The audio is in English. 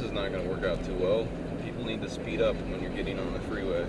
this is not going to work out too well. People need to speed up when you're getting on the freeway.